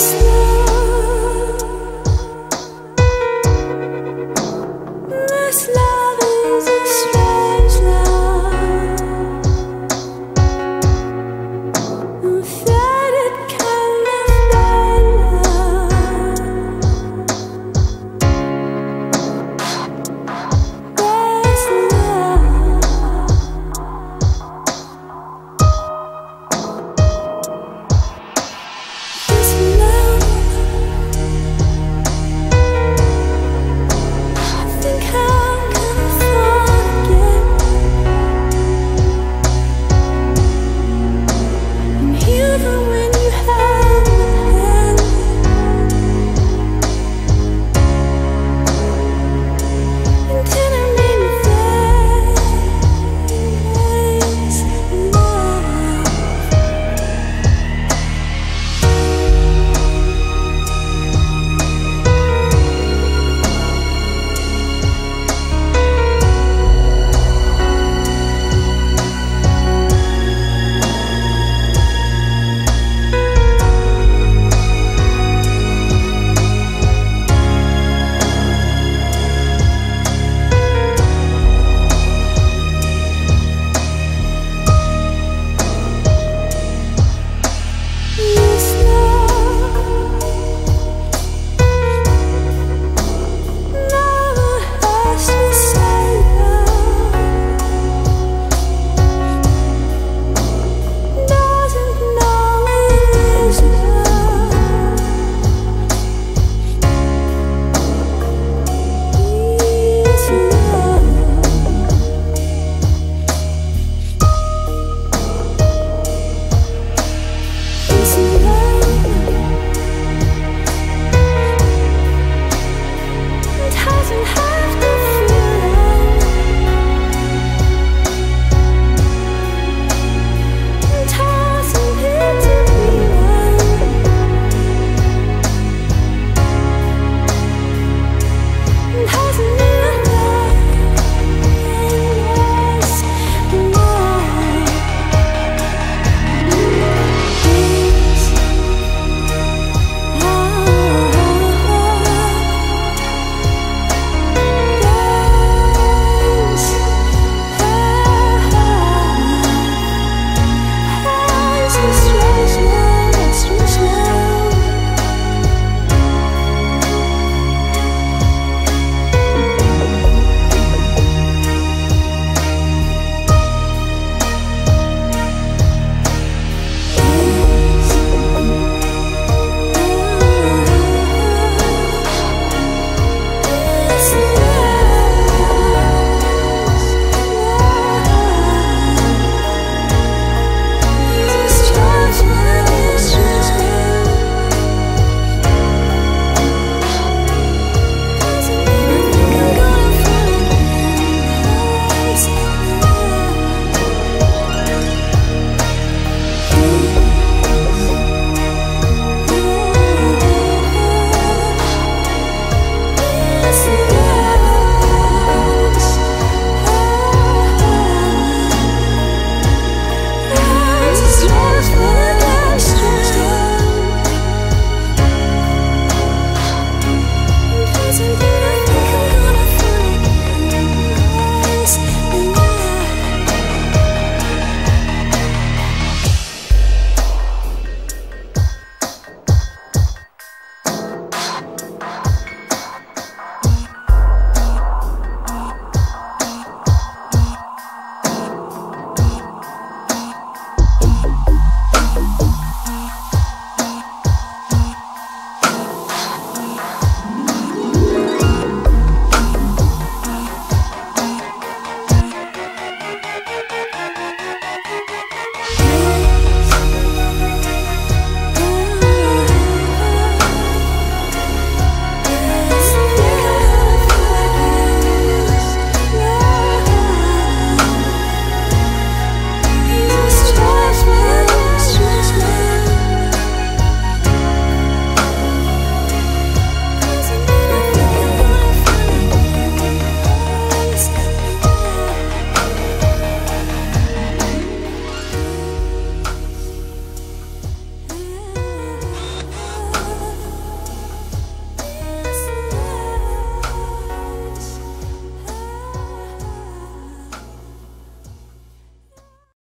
Just